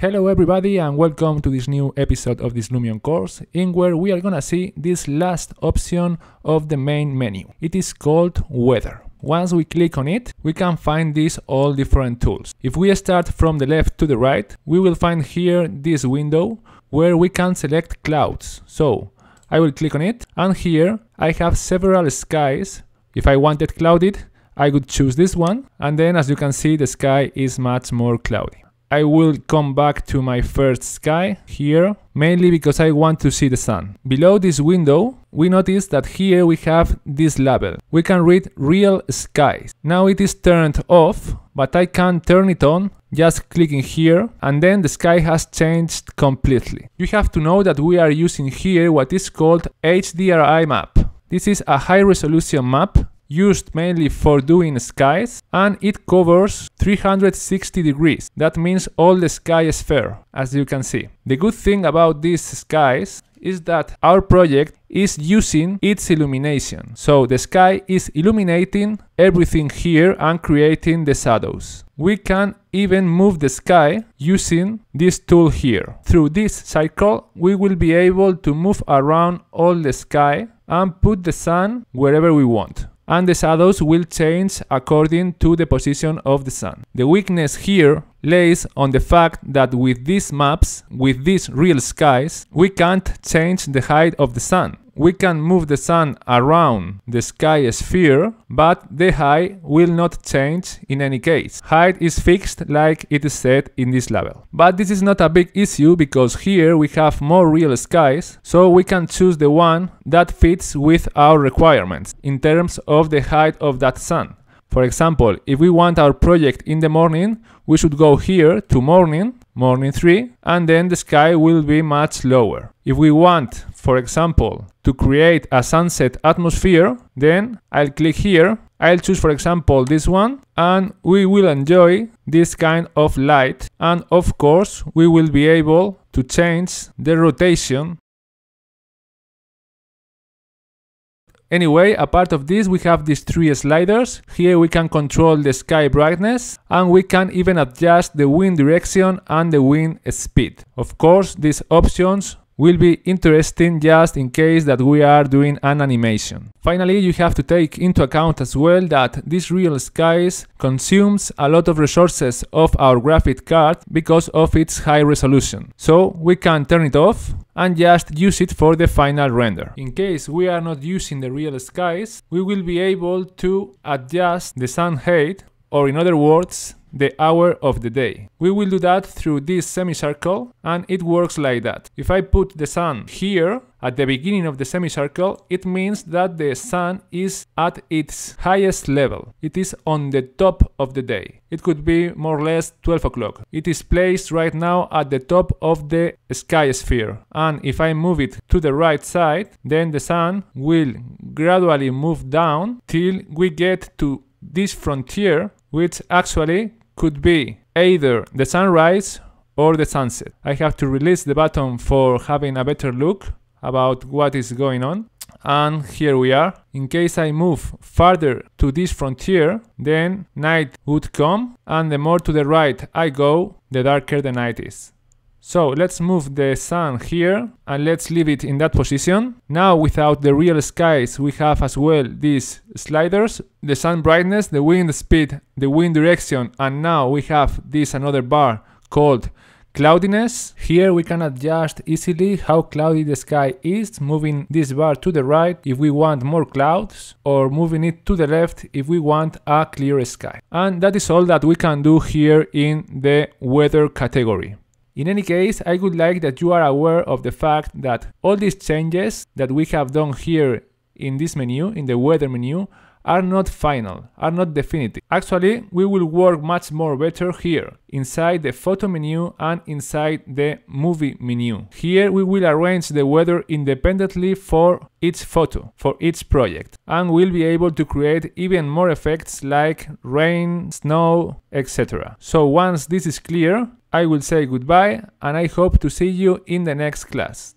Hello everybody and welcome to this new episode of this Lumion course in where we are gonna see this last option of the main menu. It is called weather. Once we click on it, we can find these all different tools. If we start from the left to the right, we will find here this window where we can select clouds. So I will click on it and here I have several skies. If I wanted clouded, I could choose this one and then as you can see the sky is much more cloudy. I will come back to my first sky here, mainly because I want to see the sun. Below this window, we notice that here we have this label. We can read real skies. Now it is turned off, but I can turn it on just clicking here and then the sky has changed completely. You have to know that we are using here what is called HDRI map. This is a high resolution map used mainly for doing skies and it covers 360 degrees. That means all the sky is fair, as you can see. The good thing about these skies is that our project is using its illumination. So the sky is illuminating everything here and creating the shadows. We can even move the sky using this tool here. Through this circle, we will be able to move around all the sky and put the sun wherever we want and the shadows will change according to the position of the sun. The weakness here lays on the fact that with these maps, with these real skies, we can't change the height of the sun we can move the sun around the sky sphere, but the height will not change in any case. Height is fixed like it is said in this level. But this is not a big issue because here we have more real skies, so we can choose the one that fits with our requirements in terms of the height of that sun. For example, if we want our project in the morning, we should go here to morning morning 3 and then the sky will be much lower. If we want, for example, to create a sunset atmosphere, then I'll click here, I'll choose for example this one and we will enjoy this kind of light and of course we will be able to change the rotation Anyway, apart of this, we have these three sliders. Here we can control the sky brightness and we can even adjust the wind direction and the wind speed. Of course, these options will be interesting just in case that we are doing an animation. Finally, you have to take into account as well that this real skies consumes a lot of resources of our graphic card because of its high resolution. So we can turn it off and just use it for the final render. In case we are not using the real skies, we will be able to adjust the sun height or in other words, the hour of the day. We will do that through this semicircle and it works like that. If I put the sun here at the beginning of the semicircle, it means that the sun is at its highest level. It is on the top of the day. It could be more or less 12 o'clock. It is placed right now at the top of the sky sphere. And if I move it to the right side, then the sun will gradually move down till we get to this frontier, which actually could be either the sunrise or the sunset. I have to release the button for having a better look about what is going on. And here we are. In case I move farther to this frontier, then night would come, and the more to the right I go, the darker the night is. So let's move the sun here and let's leave it in that position. Now without the real skies we have as well these sliders, the sun brightness, the wind speed, the wind direction and now we have this another bar called cloudiness. Here we can adjust easily how cloudy the sky is, moving this bar to the right if we want more clouds or moving it to the left if we want a clear sky. And that is all that we can do here in the weather category. In any case, I would like that you are aware of the fact that all these changes that we have done here in this menu, in the weather menu, are not final, are not definitive. Actually, we will work much more better here, inside the photo menu and inside the movie menu. Here we will arrange the weather independently for each photo, for each project, and we'll be able to create even more effects like rain, snow, etc. So once this is clear, I will say goodbye and I hope to see you in the next class.